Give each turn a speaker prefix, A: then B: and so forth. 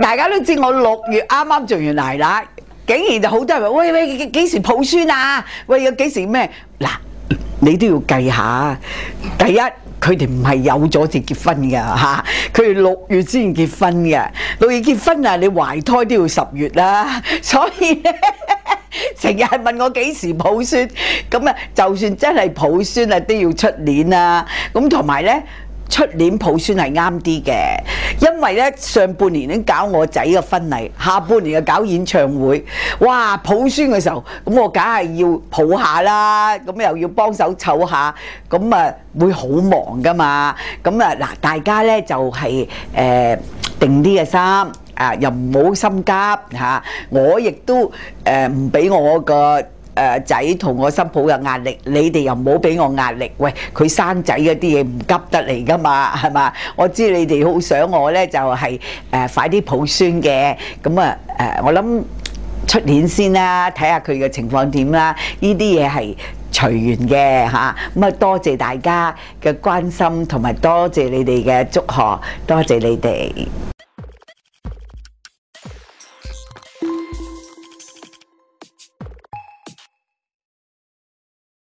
A: 大家都知我六月啱啱做完奶奶，竟然就好多人話：喂喂，幾幾時抱孫啊？喂，有幾時咩？嗱，你都要計下。第一，佢哋唔係有咗就結婚㗎嚇，佢哋六月先結婚嘅。六月結婚啊，你懷胎都要十月啦，所以咧。成日問我幾時抱孫，咁啊，就算真係抱孫啊，都要出年啦。咁同埋咧。出年抱孫係啱啲嘅，因為咧上半年已經搞我仔嘅婚禮，下半年又搞演唱會。哇！抱孫嘅時候，咁我梗係要抱下啦，咁又要幫手湊下，咁啊會好忙噶嘛。咁啊嗱，大家咧就係、是、誒、定啲嘅心。啊，又唔好心急嚇，我亦都誒唔俾我個誒仔同我新抱有壓力，你哋又唔好俾我壓力。喂，佢生仔嗰啲嘢唔急得嚟噶嘛，係嘛？我知你哋好想我咧，就係誒快啲抱孫嘅，咁啊誒，我諗出年先啦，睇下佢嘅情況點啦。呢啲嘢係隨緣嘅嚇，咁啊多謝大家嘅關心，同埋多謝你哋嘅祝賀，多謝你哋。